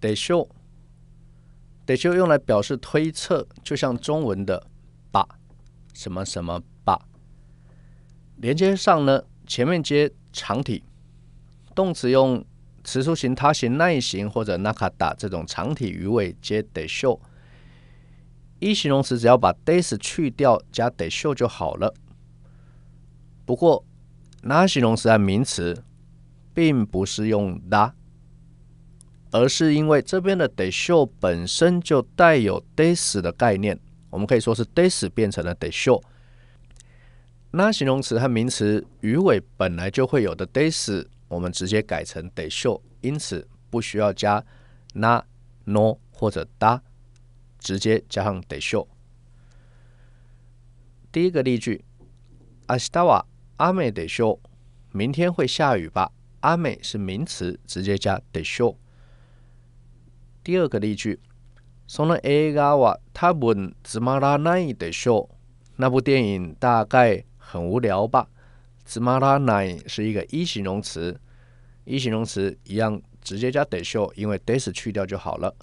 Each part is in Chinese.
得秀，得秀用来表示推测，就像中文的把什么什么把。连接上呢，前面接长体，动词用词书形、他形、那形或者那卡达这种长体鱼尾接得秀。一形容词只要把 des 去掉，加得秀就好了。不过，那形容词和名词并不是用 da，而是因为这边的得秀本身就带有 des 的概念，我们可以说是 des 变成了得秀。那形容词和名词鱼尾本来就会有的 des，我们直接改成得秀，因此不需要加 na、no 或者 da。直接加上得秀。第一个例句：明日は雨でしょう。明天会下雨吧？雨是名词，直接加でしょう。 第二个例句：その映画は多分つまらないでしょう。那部电影大概很无聊吧？つまらない是一个一形容词，一形容词一样直接加得秀，因为 des 去掉就好了。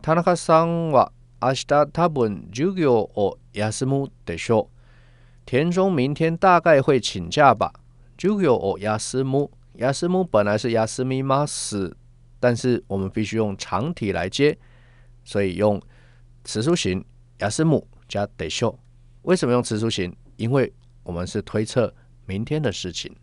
田中さんは明日多分授業を休むでしょう。田中明天大概会请假吧。授業を休む，休む本来是休みます， 但是我们必须用长体来接，所以用词书形休む加でしょう。为什么用词书形？因为我们是推测明天的事情。